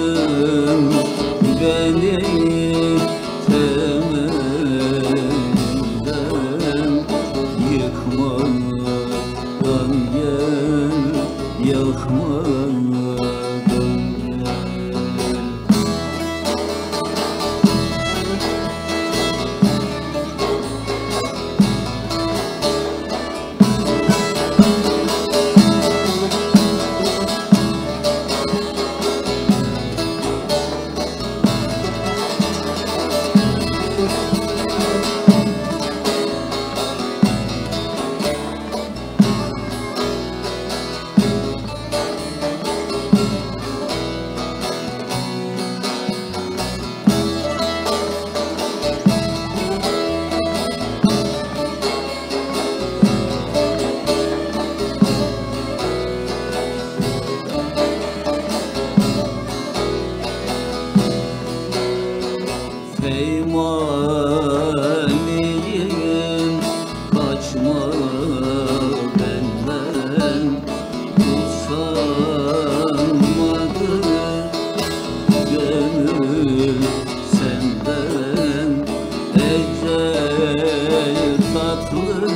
aşkım beni temelden yıkmadan gel yakmadan